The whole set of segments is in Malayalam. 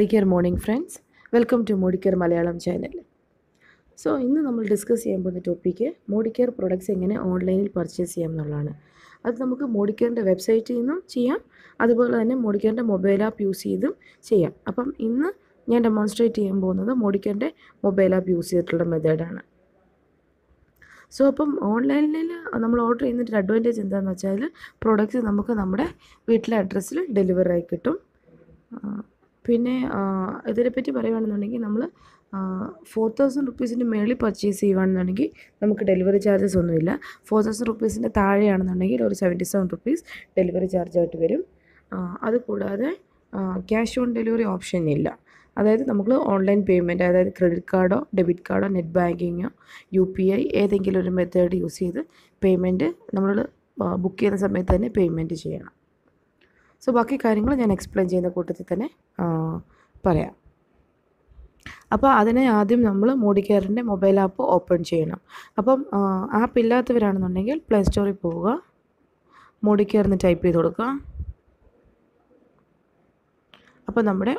Modicare morning friends. Welcome to Modicare Malayalam channel. So ഇന്ന് നമ്മൾ ഡിസ്കസ് ചെയ്യാൻ പോകുന്ന ടോപ്പിക്ക് മോഡിക്കർ പ്രൊഡക്ട്സ് എങ്ങനെ ഓൺലൈനിൽ പർച്ചേസ് ചെയ്യാം എന്നുള്ളതാണ്. അത് നമുക്ക് മോഡിക്കറിന്റെ വെബ്സൈറ്റിൽ നിന്നും ചെയ്യാം അതുപോലെ തന്നെ മോഡിക്കറിന്റെ മൊബൈൽ ആപ്പ് യൂസ് ചെയ്തും ചെയ്യാം. അപ്പം ഇന്ന് ഞാൻ ഡെമോൺസ്ട്രേറ്റ് ചെയ്യാൻ പോകുന്നത് മോഡിക്കറിന്റെ മൊബൈൽ ആപ്പ് യൂസ് ചെയ്തിട്ടുള്ള മെത്തേഡാണ് സോ അപ്പം ഓൺലൈനിൽ നമ്മൾ ഓർഡർ ചെയ്യുന്നതിന്റെ അഡ്വാന്റേജ് എന്താണെന്ന് വെച്ചാൽ പ്രോഡക്റ്റ്സ് നമുക്ക് നമ്മുടെ വീട്ടിലെ അഡ്രസ്സിൽ ഡെലിവറി ആയി കിട്ടും. പിന്നെ ഇതിനെപ്പറ്റി പറയുകയാണെന്നുണ്ടെങ്കിൽ നമ്മൾ ഫോർ തൗസൻഡ് റുപ്പീസിന്റെ മേളിൽ പർച്ചേസ് ചെയ്യുകയാണെന്നുണ്ടെങ്കിൽ നമുക്ക് ഡെലിവറി ചാർജസ് ഒന്നുമില്ല. ഫോർ തൗസൻഡ് റുപ്പീസിന്റെ താഴെയാണെന്നുണ്ടെങ്കിൽ ഒരു സെവന്റി സെവൻ റുപ്പീസ് ഡെലിവറി ചാർജായിട്ട് വരും. അതുകൂടാതെ ക്യാഷ് ഓൺ ഡെലിവറി ഓപ്ഷൻ ഇല്ല. അതായത് നമ്മൾ ഓൺലൈൻ പേയ്മെന്റ് അതായത് ക്രെഡിറ്റ് കാർഡോ ഡെബിറ്റ് കാർഡോ നെറ്റ് ബാങ്കിങ്ങോ യു പി ഐ ഏതെങ്കിലും ഒരു മെത്തേഡ് യൂസ് ചെയ്ത് പേയ്മെന്റ് നമ്മൾ ബുക്ക് ചെയ്യുന്ന സമയത്ത് തന്നെ പേയ്മെന്റ് ചെയ്യണം. സോ ബാക്കി കാര്യങ്ങൾ ഞാൻ എക്സ്പ്ലെയിൻ ചെയ്യുന്ന കൂട്ടത്തിൽ തന്നെ പറയാം. അപ്പോൾ അതിനെ ആദ്യം നമ്മൾ മോഡിക്കെയറിന്റെ മൊബൈൽ ആപ്പ് ഓപ്പൺ ചെയ്യണം. അപ്പം ആപ്പ് ഇല്ലാത്തവരാണെന്നുണ്ടെങ്കിൽ പ്ലേ സ്റ്റോറിൽ പോവുക. മോഡിക്കെയർ എന്ന് ടൈപ്പ് ചെയ്ത് കൊടുക്കുക. അപ്പോൾ നമ്മുടെ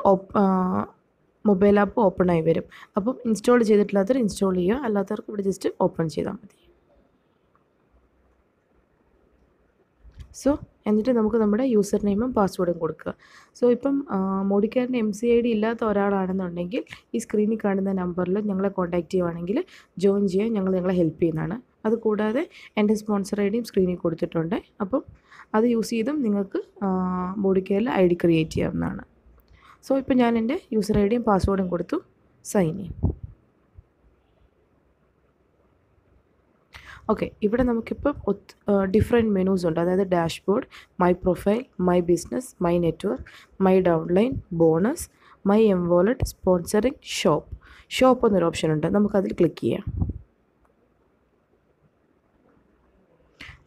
മൊബൈൽ ആപ്പ് ഓപ്പൺ ആയി വരും. അപ്പം ഇൻസ്റ്റാൾ ചെയ്തിട്ടില്ലാത്തവർ ഇൻസ്റ്റാൾ ചെയ്യുക. അല്ലാത്തവർക്ക് ഇവിടെ ജസ്റ്റ് ഓപ്പൺ ചെയ്താൽ മതി. സോ എന്നിട്ട് നമുക്ക് നമ്മുടെ യൂസർ നെയിമും പാസ്വേഡും കൊടുക്കുക. സോ ഇപ്പം മോഡിക്കാരന്റെ എം സി ഐ ഡി ഇല്ലാത്ത ഒരാളാണെന്നുണ്ടെങ്കിൽ ഈ സ്ക്രീനിൽ കാണുന്ന നമ്പറിൽ ഞങ്ങളെ കോൺടാക്റ്റ് ചെയ്യുവാണെങ്കിൽ ജോയിൻ ചെയ്യാൻ ഞങ്ങൾ നിങ്ങളെ ഹെൽപ്പ് ചെയ്യുന്നതാണ്. അതുകൂടാതെ എന്റെ സ്പോൺസർ ഐ ഡിയും സ്ക്രീനിൽ കൊടുത്തിട്ടുണ്ട്. അപ്പം അത് യൂസ് ചെയ്തും നിങ്ങൾക്ക് മോഡിക്കെയറിൽ ഐ ഡി ക്രിയേറ്റ് ചെയ്യാവുന്നതാണ്. സോ ഇപ്പം ഞാൻ എന്റെ യൂസർ ഐ ഡിയും പാസ്വേഡും കൊടുത്തു. സൈൻ ചെയ്യും ഓക്കെ ഇവിടെ നമുക്കിപ്പം ഒത്ത് ഡിഫറെന്റ് മെനൂസ് ഉണ്ട്. അതായത് dashboard my profile my business my network my downline bonus my M wallet sponsoring shop shop എന്നൊരു ഓപ്ഷൻ ഉണ്ട്. നമുക്കതിൽ ക്ലിക്ക് ചെയ്യാം.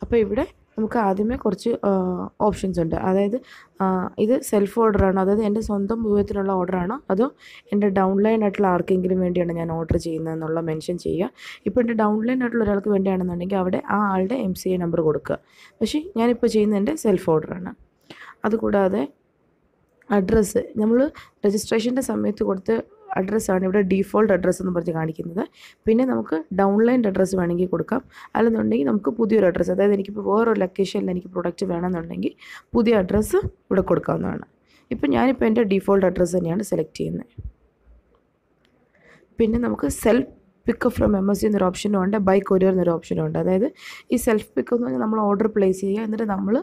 അപ്പോൾ ഇവിടെ നമുക്ക് ആദ്യമേ കുറച്ച് ഓപ്ഷൻസ് ഉണ്ട്. അതായത് ഇത് സെൽഫ് ഓർഡറാണോ അതായത് എന്റെ സ്വന്തം ഉപയോഗത്തിനുള്ള ഓർഡറാണോ അതോ എന്റെ ഡൗൺലൈൻ ആയിട്ടുള്ള ആർക്കെങ്കിലും വേണ്ടിയാണ് ഞാൻ ഓർഡർ ചെയ്യുന്നതെന്നുള്ള മെൻഷൻ ചെയ്യുക. ഇപ്പോൾ എന്റെ ഡൗൺലൈൻ ആയിട്ടുള്ള ഒരാൾക്ക് വേണ്ടിയാണെന്നുണ്ടെങ്കിൽ അവിടെ ആ ആളുടെ എം സി ഐ നമ്പർ കൊടുക്കുക. പക്ഷേ ഞാനിപ്പോൾ ചെയ്യുന്നത് എന്റെ സെൽഫ് ഓർഡറാണ് അതുകൂടാതെ അഡ്രസ്സ് നമ്മൾ രജിസ്ട്രേഷന്റെ സമയത്ത് കൊടുത്ത അഡ്രസ്സാണ് ഇവിടെ ഡീഫോൾട്ട് അഡ്രസ്സ് എന്ന് പറഞ്ഞ് കാണിക്കുന്നത്. പിന്നെ നമുക്ക് ഡൗൺലൈൻ അഡ്രസ്സ് വേണമെങ്കിൽ കൊടുക്കാം. അല്ലെന്നുണ്ടെങ്കിൽ നമുക്ക് പുതിയൊരു അഡ്രസ്സ് അതായത് എനിക്കിപ്പോൾ വേറൊരു ലൊക്കേഷനിൽ എനിക്ക് പ്രൊഡക്റ്റ് വേണമെന്നുണ്ടെങ്കിൽ പുതിയ അഡ്രസ്സ് ഇവിടെ കൊടുക്കാവുന്നതാണ്. ഇപ്പം ഞാനിപ്പോൾ എന്റെ ഡീഫോൾട്ട് അഡ്രസ്സ് തന്നെയാണ് സെലക്ട് ചെയ്യുന്നത്. പിന്നെ നമുക്ക് self pickup from M S C എന്നൊരു ഓപ്ഷനും ഉണ്ട്. ബൈ കൊരിയർ എന്നൊരു ഓപ്ഷനും ഉണ്ട്. അതായത് ഈ സെൽഫ് പിക്കപ്പ് എന്ന് പറഞ്ഞാൽ നമ്മൾ ഓർഡർ പ്ലേസ് ചെയ്യുക. എന്നിട്ട് നമ്മൾ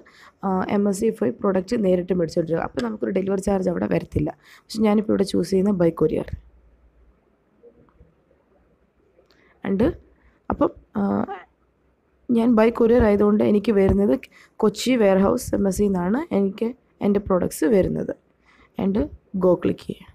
എം എസ് സി പോയി പ്രോഡക്റ്റ് നേരിട്ട് മേടിച്ചുകൊണ്ടിരിക്കുക അപ്പോൾ നമുക്കൊരു ഡെലിവറി ചാർജ് അവിടെ വരത്തില്ല. പക്ഷെ ഞാനിപ്പോൾ ഇവിടെ ചൂസ് ചെയ്യുന്ന ബൈ കൊരിയർ ആൻഡ് അപ്പം ഞാൻ ബൈ കൊറിയർ ആയതുകൊണ്ട് എനിക്ക് വരുന്നത് കൊച്ചി വെയർഹൗസ് എം എസ് സിന്നാണ് എനിക്ക് എന്റെ പ്രോഡക്റ്റ്സ് വരുന്നത്. ആൻഡ് ഗോ ക്ലിക്ക് ചെയ്യുക.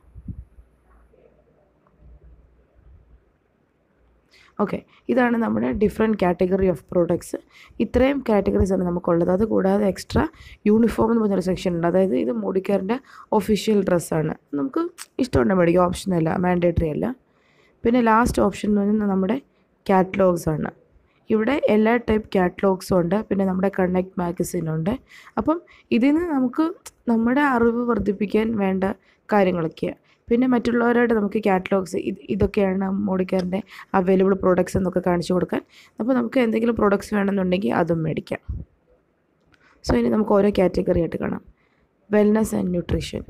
ഓക്കെ ഇതാണ് നമ്മുടെ ഡിഫറെന്റ് കാറ്റഗറി ഓഫ് പ്രോഡക്ട്സ് ഇത്രയും കാറ്റഗറീസ് ആണ് നമുക്കുള്ളത്. അത് കൂടാതെ എക്സ്ട്രാ യൂണിഫോം എന്ന് പറഞ്ഞൊരു സെക്ഷൻ ഉണ്ട്. അതായത് ഇത് മോഡിക്കാറിന്റെ ഒഫീഷ്യൽ ഡ്രസ്സാണ് നമുക്ക് ഇഷ്ടമുണ്ടെങ്കിൽ മേടിക്കും അല്ല മാൻഡേറ്ററി അല്ല. പിന്നെ ലാസ്റ്റ് ഓപ്ഷൻ എന്ന് പറയുന്നത് നമ്മുടെ കാറ്റലോഗ്സ് ആണ്. ഇവിടെ എല്ലാ ടൈപ്പ് കാറ്റലോഗ്സും ഉണ്ട്. പിന്നെ നമ്മുടെ കണക്ട് മാഗസിൻ ഉണ്ട്. അപ്പം ഇതിൽ നിന്ന് നമുക്ക് നമ്മുടെ അറിവ് വർദ്ധിപ്പിക്കാൻ വേണ്ട കാര്യങ്ങളൊക്കെയാണ് പിന്നെ മറ്റുള്ളവരായിട്ട് നമുക്ക് കാറ്റലോഗ്സ് ഇതൊക്കെയാണ് മോഡിക്കാറിന്റെ അവൈലബിൾ പ്രോഡക്റ്റ്സ് എന്നൊക്കെ കാണിച്ചു കൊടുക്കാൻ. അപ്പോൾ നമുക്ക് എന്തെങ്കിലും പ്രോഡക്റ്റ്സ് വേണമെന്നുണ്ടെങ്കിൽ അതും മേടിക്കാം. സോ ഇനി നമുക്ക് ഓരോ കാറ്റഗറി ആയിട്ട് കാണാം. വെൽനസ് ആൻഡ് ന്യൂട്രീഷൻ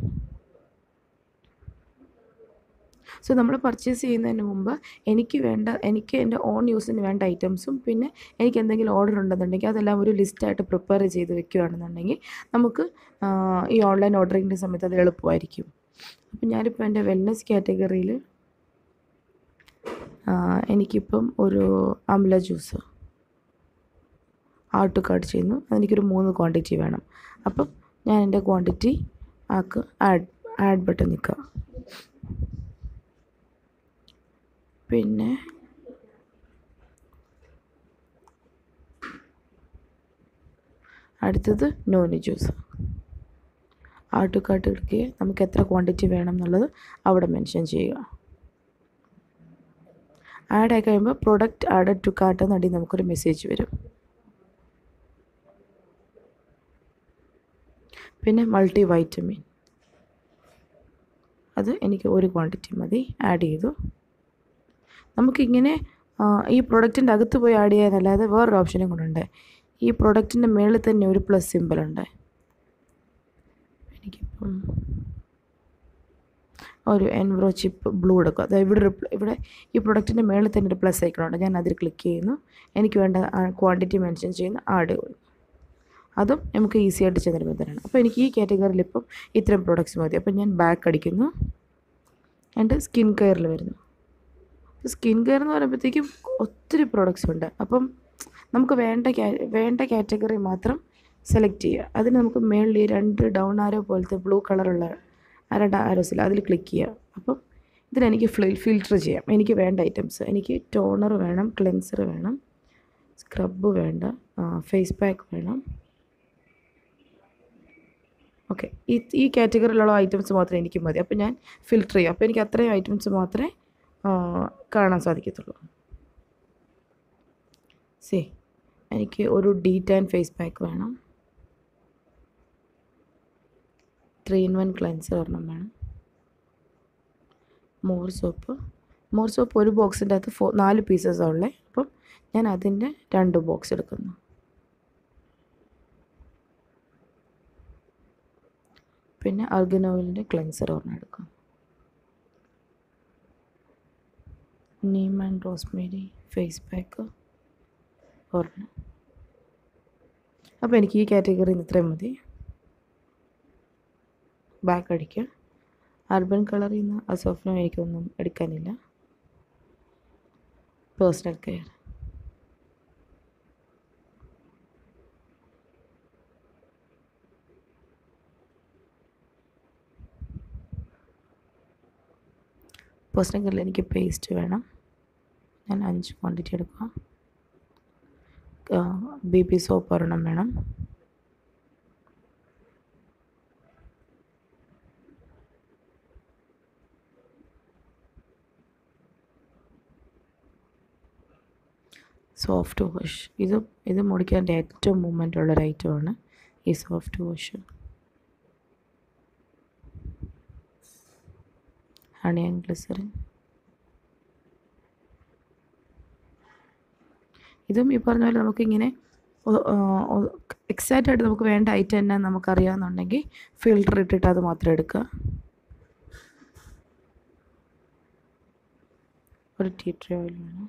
സോ നമ്മൾ പർച്ചേസ് ചെയ്യുന്നതിന് മുമ്പ് എനിക്ക് വേണ്ട എനിക്ക് എന്റെ ഓൺ യൂസിന് വേണ്ട ഐറ്റംസും പിന്നെ എനിക്ക് എന്തെങ്കിലും ഓർഡർ ഉണ്ടെന്നുണ്ടെങ്കിൽ അതെല്ലാം ഒരു ലിസ്റ്റായിട്ട് പ്രിപ്പയർ ചെയ്ത് വെക്കുകയാണെന്നുണ്ടെങ്കിൽ നമുക്ക് ഈ ഓൺലൈൻ ഓർഡറിങ്ങിന്റെ സമയത്ത് അത് എളുപ്പമായിരിക്കും. അപ്പം ഞാനിപ്പോൾ എന്റെ വെൽനസ് കാറ്റഗറിയിൽ എനിക്കിപ്പം ഒരു അമല ജ്യൂസ് ആട്ട് കാർഡ് ചെയ്യുന്നു. അതെനിക്കൊരു മൂന്ന് ക്വാണ്ടിറ്റി വേണം. അപ്പം ഞാൻ എന്റെ ക്വാണ്ടിറ്റി ആക്ക് ആഡ് ആഡ് ബട്ടൺ നിൽക്കുക. പിന്നെ അടുത്തത് നോനി ജ്യൂസ്. ആട്ട് കാർട്ട് എടുക്കുക നമുക്ക് എത്ര ക്വാണ്ടിറ്റി വേണം എന്നുള്ളത് അവിടെ മെൻഷൻ ചെയ്യുക. ആഡ് ആയി കഴിയുമ്പോൾ പ്രൊഡക്റ്റ് ആഡഡ് ടു കാർട്ട് എന്നടി നമുക്കൊരു മെസ്സേജ് വരും. പിന്നെ മൾട്ടി വൈറ്റമിൻ അത് എനിക്ക് ഒരു ക്വാണ്ടിറ്റി മതി. ആഡ് ചെയ്തു. നമുക്കിങ്ങനെ ഈ പ്രൊഡക്റ്റിന്റെ അകത്ത് പോയി ആഡ് ചെയ്യാനല്ലാതെ വേറൊരു ഓപ്ഷനും കൂടെ ഉണ്ട്. ഈ പ്രൊഡക്റ്റിന്റെ മേളിൽ തന്നെ ഒരു പ്ലസ് സിമ്പിളുണ്ട് എനിക്കിപ്പം ഒരു എൻവ്രോ ചിപ്പ് ബ്ലൂ എടുക്കുക അതായത് ഇവിടെ ഇവിടെ ഈ പ്രൊഡക്റ്റിന്റെ മേളിൽ തന്നെ ഒരു പ്ലസ് ഐക്കണുണ്ട് ഞാൻ അതിൽ ക്ലിക്ക് ചെയ്യുന്നു. എനിക്ക് വേണ്ട ക്വാണ്ടിറ്റി മെൻഷൻ ചെയ്യുന്ന ആഡ് ചെയ്യുന്നു അതും നമുക്ക് ഈസി ആയിട്ട് ചെയ്ത് ഒരു മെത്തേഡാണ് അപ്പോൾ എനിക്ക് ഈ കാറ്റഗറിയിൽ ഇപ്പം ഇത്തരം പ്രോഡക്റ്റ്സ് മതി. അപ്പം ഞാൻ ബാക്ക് അടിക്കുന്നു. ആൻഡ് സ്കിൻ കെയറിൽ വരുന്നു. സ്കിൻ കെയർ എന്ന് പറയുമ്പോഴത്തേക്കും ഒത്തിരി പ്രോഡക്റ്റ്സ് ഉണ്ട്. അപ്പം നമുക്ക് വേണ്ട വേണ്ട കാറ്റഗറി മാത്രം സെലക്ട് ചെയ്യുക. അതിന് നമുക്ക് മേളിൽ രണ്ട് ഡൗൺ ആരോ പോലത്തെ ബ്ലൂ കളറുള്ള ആ രണ്ട് ആരോസിൽ അതിൽ ക്ലിക്ക് ചെയ്യുക. അപ്പം ഇതിനെനിക്ക് ഫ്ലിൽ ഫിൽറ്റർ ചെയ്യാം. എനിക്ക് വേണ്ട ഐറ്റംസ് എനിക്ക് ടോണർ വേണം ക്ലെൻസർ വേണം സ്ക്രബ് വേണ്ട ഫേസ് പാക്ക് വേണം. ഓക്കെ ഈ ഈ കാറ്റഗറിയിലുള്ള ഐറ്റംസ് മാത്രമേ എനിക്ക് മതി. അപ്പോൾ ഞാൻ ഫിൽറ്റർ ചെയ്യും. അപ്പോൾ എനിക്ക് അത്രയും ഐറ്റംസ് മാത്രമേ കാണാൻ സാധിക്കത്തുള്ളൂ. സി എനിക്ക് ഒരു ഡീറ്റാൻ ഫേസ് പാക്ക് വേണം. ത്രീ ഇൻ വൺ ക്ലൻസർ ഒരെണ്ണം വേണം. More soap. മോർ സോപ്പ് ഒരു ബോക്സിന്റെ അകത്ത് ഫോ നാല് പീസസാണ് ഉള്ളത് അപ്പം ഞാൻ അതിന്റെ രണ്ട് ബോക്സ് എടുക്കുന്നു. പിന്നെ അർഗൻ ഓയിലിന്റെ ക്ലെൻസർ ഒരെണ്ണം എടുക്കാം. Neem and rosemary face pack ഒരെണ്ണം. അപ്പോൾ എനിക്ക് ഈ കാറ്റഗറിയിൽ നിന്ന് ഇത്രയും മതി. ബാക്ക് അടിക്കുക. അർബൻ കളറിൽ നിന്ന് അസോഫിനും എനിക്കൊന്നും എടുക്കാനില്ല. പേഴ്സണൽ കെയർ പേഴ്സണൽ കെയറിൽ എനിക്ക് പേസ്റ്റ് വേണം. ഞാൻ അഞ്ച് ക്വാണ്ടിറ്റി എടുക്കുക. പി സോപ്പ് ഒരെണ്ണം വേണം. Soft wash. ഇത് ഇത് മുടിക്കാന്റെ ഏറ്റവും മൂവ്മെന്റ് ഉള്ളൊരു ഐറ്റമാണ് ഈ soft wash. Honey and glycerine ഇതും ഈ പറഞ്ഞ പോലെ നമുക്കിങ്ങനെ എക്സാക്റ്റ് ആയിട്ട് നമുക്ക് വേണ്ട ഐറ്റം തന്നെ നമുക്കറിയാമെന്നുണ്ടെങ്കിൽ ഫിൽട്ടർ ഇട്ടിട്ട് അത് മാത്രം എടുക്കുക. ഒരു ടീ ട്രീ ഓയിൽ വേണം.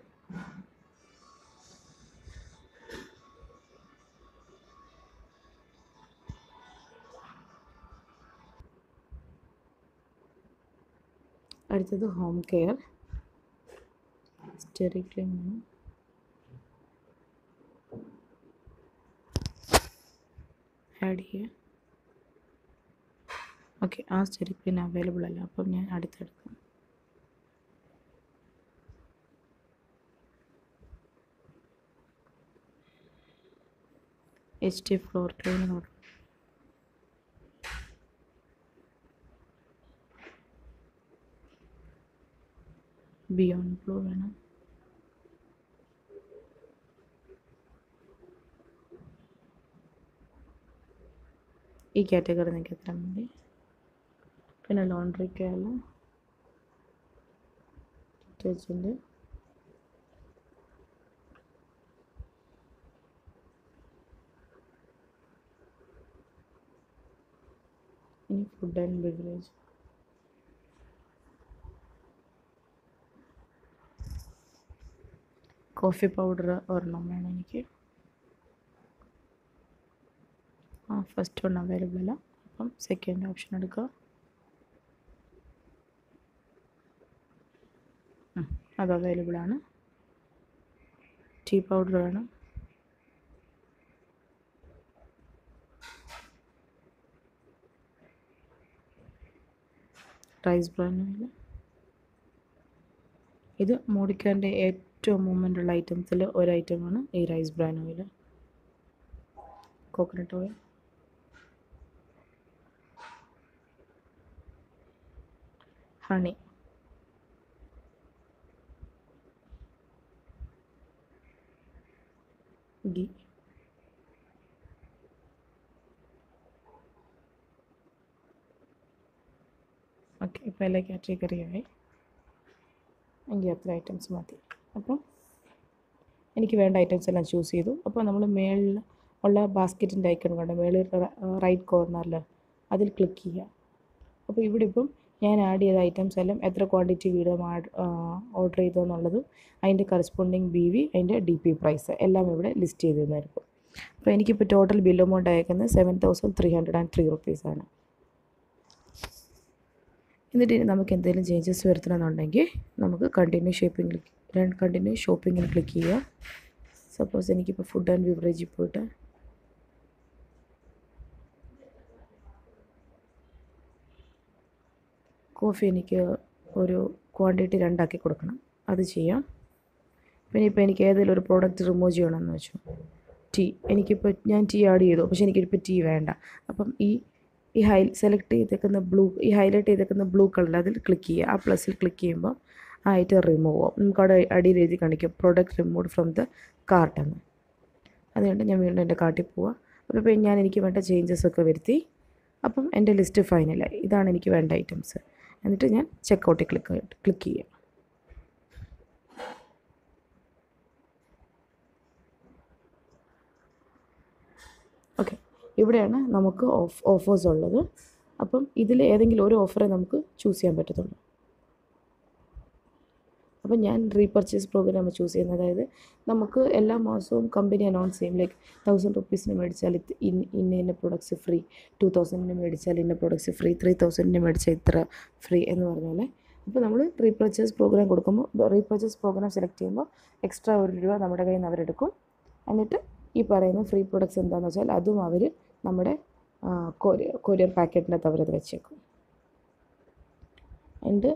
അടുത്തത് ഹോം കെയർ സ്റ്റെറി ക്ലീൻ വേണം ആഡ് ചെയ്യുക ഓക്കെ ആ സ്റ്റെറി ക്ലീൻ അവൈലബിൾ അല്ല. അപ്പം ഞാൻ അടുത്തെടുക്കാം എച്ച് ഡി ഫ്ലോർ ക്ലീൻ നോക്കാം ബിയോണ്ട് ബ്ലൂ വേണം. ഈ കാറ്റഗറി നിങ്ങൾക്ക് എത്ര മതി. പിന്നെ ലോണ്ട്രിക്കായാലും ഡിറ്റർജന്റ് ഇനി food and beverage coffee powder ഒരെണ്ണം വേണം എനിക്ക്. ആ ഫസ്റ്റ് വൺ അവൈലബിൾ അല്ല അപ്പം സെക്കൻഡ് ഓപ്ഷൻ എടുക്കുക. അത് അവൈലബിൾ ആണ്. ടീ പൗഡർ വേണം. റൈസ് ബ്രാൻഡ് ഇത് മോഡിക്കാന്റെ ഏറ്റവും മൂവ്മെന്റ് ഉള്ള ഐറ്റംസിൽ ഒരു ഐറ്റമാണ് ഈ rice bran oil coconut oil honey ghee okay ഇപ്പോൾ എല്ലാ കാറ്റഗറിയായി എങ്കിൽ അത്ര ഐറ്റംസ് മതി. അപ്പം എനിക്ക് വേണ്ട ഐറ്റംസ് എല്ലാം ചൂസ് ചെയ്തു. അപ്പോൾ നമ്മൾ മേളിൽ ഉള്ള ബാസ്ക്കറ്റിന്റെ ഐക്കൺ കണ്ട്? മേളിൽ റൈറ്റ് കോർണറിൽ അതിൽ ക്ലിക്ക് ചെയ്യുക. അപ്പോൾ ഇവിടെ ഇപ്പം ഞാൻ ആഡ് ചെയ്ത ഐറ്റംസ് എല്ലാം എത്ര ക്വാണ്ടിറ്റി വീതം ഓർഡർ ചെയ്തു എന്നുള്ളതും അതിന്റെ കറസ്പോണ്ടിങ് ബി വി അതിന്റെ ഡി പി പ്രൈസ് എല്ലാം ഇവിടെ ലിസ്റ്റ് ചെയ്ത് തന്നായിരിക്കും. അപ്പോൾ എനിക്കിപ്പോൾ ടോട്ടൽ ബിൽ എമൗണ്ട് അയക്കുന്നത് seven thousand three hundred and three റുപ്പീസാണ് എന്നിട്ട് ഇനി നമുക്ക് എന്തെങ്കിലും ചേഞ്ചസ് വരുത്തണമെന്നുണ്ടെങ്കിൽ നമുക്ക് കണ്ടിന്യൂ ഷോപ്പിംഗിൽ കണ്ടിന്യൂ ഷോപ്പിങ്ങിൽ ക്ലിക്ക് ചെയ്യുക. സപ്പോസ് എനിക്കിപ്പോൾ ഫുഡ് ആൻഡ് ബിവറേജിൽ പോയിട്ട് കോഫി എനിക്ക് ഒരു ക്വാണ്ടിറ്റി രണ്ടാക്കി കൊടുക്കണം. അത് ചെയ്യാം. പിന്നെ ഇപ്പോൾ എനിക്ക് ഏതെങ്കിലും ഒരു പ്രോഡക്റ്റ് റിമൂവ് ചെയ്യണമെന്ന് വെച്ചു. ടീ എനിക്കിപ്പോൾ ഞാൻ ടീ ആഡ് ചെയ്തു. പക്ഷേ എനിക്കിപ്പോൾ ടീ വേണ്ട. അപ്പം ഈ ഈ ഹൈ സെലക്ട് ചെയ്തേക്കുന്ന ബ്ലൂ ഈ ഹൈലൈറ്റ് ചെയ്തേക്കുന്ന ബ്ലൂ കളറിൽ അതിൽ ക്ലിക്ക് ചെയ്യുക. ആ പ്ലസ്സിൽ ക്ലിക്ക് ചെയ്യുമ്പോൾ ആയിട്ട് റിമൂവ് ആവും. നമുക്ക് അവിടെ അടിയിൽ എഴുതി കാണിക്കും. Product remove from the cart എന്ന്. അതുകൊണ്ട് ഞാൻ വീണ്ടും എന്റെ കാർട്ടിൽ പോവുക അപ്പോൾ ഞാൻ എനിക്ക് വേണ്ട ചേഞ്ചസ് ഒക്കെ വരുത്തി. അപ്പം എന്റെ ലിസ്റ്റ് ഫൈനലായി ഇതാണ് എനിക്ക് വേണ്ട ഐറ്റംസ് എന്നിട്ട് ഞാൻ ചെക്കൗട്ടിൽ ക്ലിക്ക് ക്ലിക്ക് ചെയ്യാം ഓക്കെ ഇവിടെയാണ് നമുക്ക് ഓഫ് ഓഫേഴ്സ് ഉള്ളത്. അപ്പം ഇതിൽ ഏതെങ്കിലും ഒരു ഓഫറെ നമുക്ക് ചൂസ് ചെയ്യാൻ പറ്റത്തുള്ളൂ. അപ്പം ഞാൻ റീപർച്ചേസ് പ്രോഗ്രാം ചൂസ് ചെയ്യുന്നത്. അതായത് നമുക്ക് എല്ലാ മാസവും കമ്പനി അനൗൺസ് ചെയ്യും. ലൈക്ക് തൗസൻഡ് റുപ്പീസിന് മേടിച്ചാൽ ഇന്ന ഇന്ന ഇന്ന പ്രൊഡക്ട്സ് ഫ്രീ ടു തൗസൻഡിന് മേടിച്ചാൽ ഇന്ന പ്രോഡക്റ്റ്സ് ഫ്രീ ത്രീ തൗസൻഡിന് മേടിച്ചാൽ ഇത്ര ഫ്രീ എന്ന് പറഞ്ഞ പോലെ. അപ്പോൾ നമ്മൾ റീപർച്ചേസ് പ്രോഗ്രാം കൊടുക്കുമ്പോൾ റീപർച്ചേസ് പ്രോഗ്രാം സെലക്ട് ചെയ്യുമ്പോൾ എക്സ്ട്രാ ഒരു രൂപ നമ്മുടെ കയ്യിൽ നിന്ന് അവരെടുക്കും. എന്നിട്ട് ഈ പറയുന്ന ഫ്രീ പ്രോഡക്റ്റ്സ് എന്താണെന്ന് വെച്ചാൽ അതും അവർ നമ്മുടെ കൊറിയർ പാക്കറ്റിനകത്ത് അവരത് വെച്ചേക്കും. And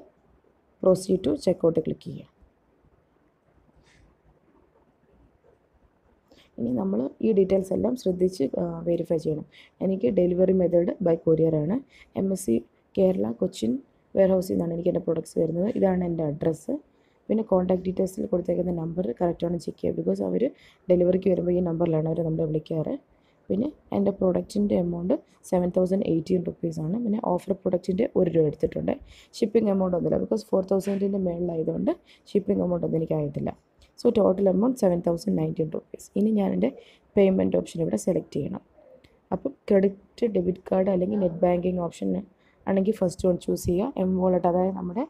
proceed to checkout click ചെയ്യുക. ഇനി നമ്മൾ ഈ ഡീറ്റെയിൽസ് എല്ലാം ശ്രദ്ധിച്ച് വെരിഫൈ ചെയ്യണം. എനിക്ക് delivery method by കൊറിയറാണ് M S C Kerala Cochin വെയർഹൗസിൽ നിന്നാണ് എനിക്ക് എന്റെ പ്രൊഡക്ട്സ് വരുന്നത് ഇതാണ് എന്റെ അഡ്രസ്സ് പിന്നെ കോൺടാക്ട് ഡീറ്റെയിൽസിൽ കൊടുത്തേക്കുന്ന നമ്പർ കറക്റ്റാണ് ചെക്ക് ചെയ്യുക. ബിക്കോസ് അവർ ഡെലിവറിക്ക് വരുമ്പോൾ ഈ നമ്പറിലാണ് അവർ നമ്മളെ വിളിക്കാറ്. പിന്നെ എന്റെ പ്രൊഡക്റ്റിന്റെ എമൗണ്ട് സെവൻ തൗസൻഡ് എയ്റ്റീൻ റുപ്പീസാണ് പിന്നെ ഓഫർ പ്രൊഡക്റ്റിന്റെ ഒരു രൂപ എടുത്തിട്ടുണ്ട്. ഷിപ്പിംഗ് എമൗണ്ട് ഒന്നുമില്ല. ബിക്കോസ് ഫോർ തൗസൻഡിന്റെ മേളിലായതുകൊണ്ട് ഷിപ്പിംഗ് എമൗണ്ട് ഒന്നും എനിക്കായിട്ടില്ല. So total amount seven thousand nineteen rupees ഇനി ഞാൻ എന്റെ പേയ്മെന്റ് ഓപ്ഷൻ ഇവിടെ സെലക്ട് ചെയ്യണം. അപ്പം ക്രെഡിറ്റ് ഡെബിറ്റ് കാർഡ് അല്ലെങ്കിൽ നെറ്റ് ബാങ്കിങ് ഓപ്ഷൻ ആണെങ്കിൽ ഫസ്റ്റ് വൺ ചൂസ് ചെയ്യുക. എം വോളറ്റ് അതായത് നമ്മുടെ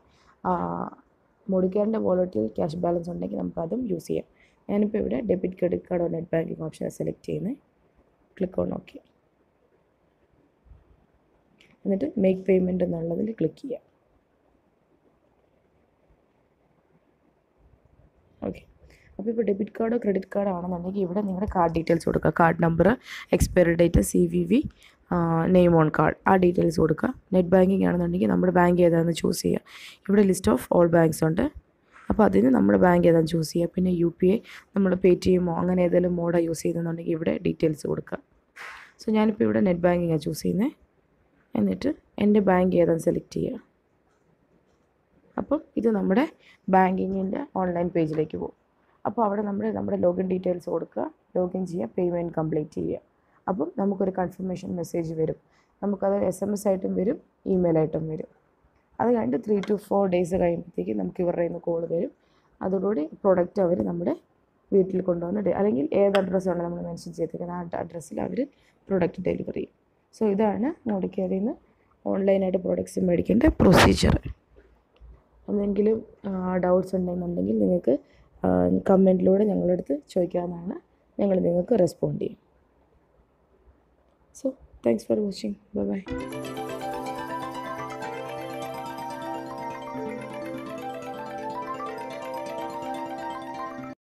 മുടിക്കാരന്റെ വോളറ്റിൽ ക്യാഷ് ബാലൻസ് ഉണ്ടെങ്കിൽ നമുക്കതും യൂസ് ചെയ്യാം. ഞാനിപ്പോൾ ഇവിടെ ഡെബിറ്റ് ക്രെഡിറ്റ് കാർഡോ നെറ്റ് ബാങ്കിങ് ഓപ്ഷൻ സെലക്ട് ചെയ്യുന്നത്. ക്ലിക്ക് ഓൺ ഓക്കെ എന്നിട്ട് മേക്ക് പേയ്മെന്റ് എന്നുള്ളതിൽ ക്ലിക്ക് ചെയ്യാം ഓക്കെ അപ്പോൾ ഇപ്പോൾ ഡെബിറ്റ് കാർഡോ ക്രെഡിറ്റ് കാർഡോ ആണെന്നുണ്ടെങ്കിൽ ഇവിടെ നിങ്ങളുടെ കാർഡ് ഡീറ്റെയിൽസ് കൊടുക്കുക. Card number expiry date C V V name on card ആ ഡീറ്റെയിൽസ് കൊടുക്കുക. നെറ്റ് ബാങ്കിങ് ആണെന്നുണ്ടെങ്കിൽ നമ്മുടെ ബാങ്ക് ഏതാണെന്ന് ചൂസ് ചെയ്യുക. ഇവിടെ ലിസ്റ്റ് ഓഫ് ഓൾ ബാങ്ക്സ് ഉണ്ട്. അപ്പോൾ അതിന് നമ്മൾ ബാങ്ക് ഏതാണ് ചൂസ് ചെയ്യുക? പിന്നെ യു പി ഐ നമ്മൾ പേ ടി എമ്മോ അങ്ങനെ ഏതെങ്കിലും മോഡാണ് യൂസ് ചെയ്യുന്നുണ്ടെങ്കിൽ ഇവിടെ ഡീറ്റെയിൽസ് കൊടുക്കുക. സോ ഞാനിപ്പോൾ ഇവിടെ നെറ്റ് ബാങ്കിങ്ങാണ് ചൂസ് ചെയ്യുന്നത് എന്നിട്ട് എന്റെ ബാങ്ക് ഏതാണ് സെലക്ട് ചെയ്യുക. അപ്പം ഇത് നമ്മുടെ ബാങ്കിങ്ങിന്റെ ഓൺലൈൻ പേജിലേക്ക് പോകും. അപ്പോൾ അവിടെ നമ്മൾ നമ്മുടെ ലോഗിൻ ഡീറ്റെയിൽസ് കൊടുക്കുക. ലോഗിൻ ചെയ്യുക പേയ്മെന്റ് കംപ്ലീറ്റ് ചെയ്യുക. അപ്പം നമുക്കൊരു കൺഫർമേഷൻ മെസ്സേജ് വരും. നമുക്കത് എസ് എം എസ് ആയിട്ടും വരും ഇമെയിൽ ആയിട്ടും വരും. അത് കഴിഞ്ഞിട്ട് ത്രീ ടു ഫോർ ഡേയ്സ് കഴിയുമ്പോഴത്തേക്ക് നമുക്ക് ഇവരുടെ നിന്ന് കോൾ വരും. അതോടുകൂടി പ്രൊഡക്റ്റ് അവർ നമ്മുടെ വീട്ടിൽ കൊണ്ടുവന്ന് അല്ലെങ്കിൽ ഏത് അഡ്രസ്സാണ് നമ്മൾ മെൻഷൻ ചെയ്തിരിക്കുന്നത് ആ അഡ്രസ്സിൽ അവർ പ്രൊഡക്റ്റ് ഡെലിവറി ചെയ്യും. സോ ഇതാണ് മോഡിക്കറിൽ നിന്ന് ഓൺലൈനായിട്ട് പ്രൊഡക്ട്സ് മേടിക്കേണ്ട പ്രൊസീജിയർ എന്തെങ്കിലും ഡൗട്ട്സ് ഉണ്ടെന്നുണ്ടെങ്കിൽ നിങ്ങൾക്ക് കമന്റിലൂടെ ഞങ്ങളടുത്ത് ചോദിക്കാവുന്നതാണ്. ഞങ്ങൾ നിങ്ങൾക്ക് റെസ്പോണ്ട് ചെയ്യും. So thanks for watching bye bye